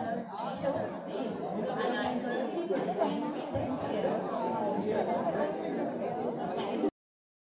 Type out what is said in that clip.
and I currently pursuing this year's